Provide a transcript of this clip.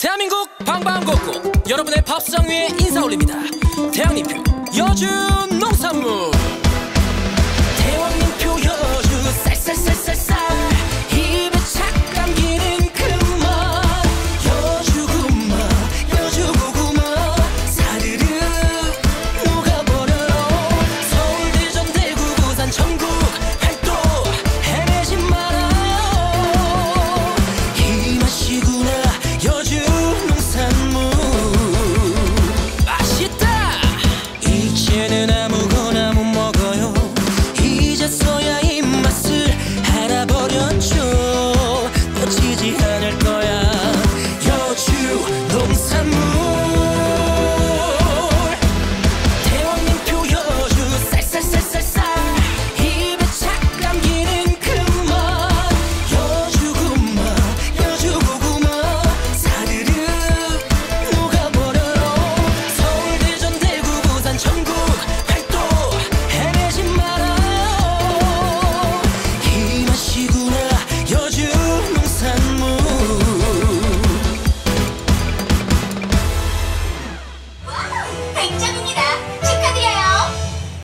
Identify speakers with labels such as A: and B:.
A: 대한민국 방방곡곡. 여러분의 밥상 위에 인사 올립니다. 태양리표 여주 농산물 100점입니다.